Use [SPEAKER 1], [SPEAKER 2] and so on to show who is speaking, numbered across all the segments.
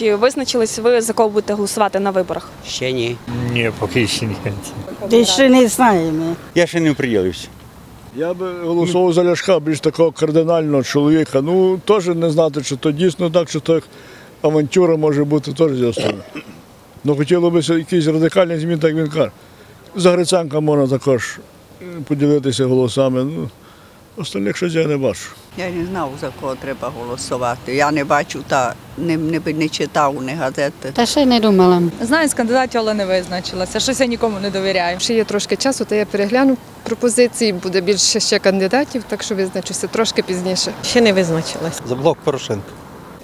[SPEAKER 1] Чи визначились ви за кого будете голосувати на виборах?
[SPEAKER 2] Ще ні.
[SPEAKER 3] Ні, поки ще ні.
[SPEAKER 4] Ти ще не знаємо.
[SPEAKER 2] Я ще не приділився.
[SPEAKER 5] Я би голосував за Ляшка більш такого кардинального чоловіка. Ну, теж не знати, чи то дійсно так, чи то авантюра може бути теж з'ясно. Ну, хотілося б якісь радикальні зміни, так він каже. За Гриценка можна також поділитися голосами. Ну, остальних щось я не бачу.
[SPEAKER 6] Я не знав, за кого треба голосувати. Я не бачу та не, не, не читав ні газети.
[SPEAKER 4] Та ще й не думала.
[SPEAKER 7] Знаю з кандидатів, але не визначилася. Щось я нікому не довіряю.
[SPEAKER 8] Ще є трошки часу, то я перегляну пропозиції, буде більше ще кандидатів, так що визначуся трошки пізніше.
[SPEAKER 9] Ще не визначилась.
[SPEAKER 10] За блок Порошенка.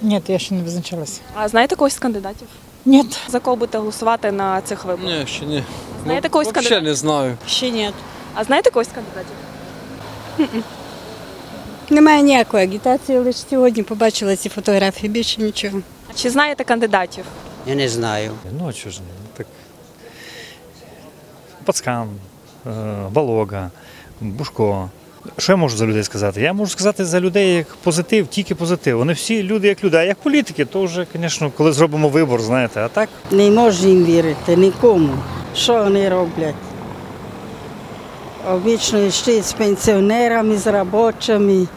[SPEAKER 9] Ні, я ще не визначилася.
[SPEAKER 1] А знаєте когось з кандидатів?
[SPEAKER 9] Ні.
[SPEAKER 1] За кого будете голосувати на цих виборах?
[SPEAKER 10] Ні, ще ні.
[SPEAKER 1] Знаєте когось кандидатів?
[SPEAKER 10] не знаю.
[SPEAKER 9] Ще ні.
[SPEAKER 1] А знаєте когось з кандидатів?
[SPEAKER 4] Немає ніякої агітації, лише сьогодні побачила ці фотографії, більше нічого.
[SPEAKER 1] Чи знаєте кандидатів?
[SPEAKER 2] Я не знаю.
[SPEAKER 3] Ну, а чого ж ні? Так. Пацкан, е, Балога, Бушко. Що я можу за людей сказати? Я можу сказати за людей як позитив, тільки позитив. Вони всі люди як люди, а як політики, то вже, звісно, коли зробимо вибор, знаєте, а так
[SPEAKER 4] Не можу їм вірити нікому. Що вони роблять? Обічно ще з пенсіонерами, з робочими.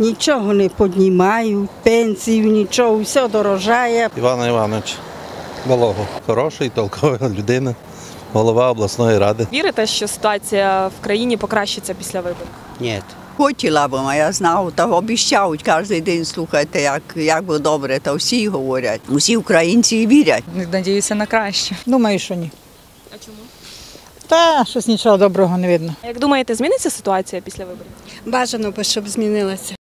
[SPEAKER 4] Нічого не піднімають, пенсію, нічого, все дорожає.
[SPEAKER 10] Івана Іванович Балого. Хороший, толкова людина, голова обласної ради.
[SPEAKER 1] Вірите, що ситуація в країні покращиться після виборів?
[SPEAKER 2] Ні.
[SPEAKER 6] Хотіла б, а я знав, та обіщають кожен день, слухайте, як, як би добре, та всі говорять. Усі українці вірять.
[SPEAKER 7] Надіюся на краще.
[SPEAKER 9] Думаю, що ні.
[SPEAKER 1] А чому?
[SPEAKER 9] Та щось нічого доброго не видно.
[SPEAKER 1] Як думаєте, зміниться ситуація після виборів?
[SPEAKER 4] Бажано би, щоб змінилося.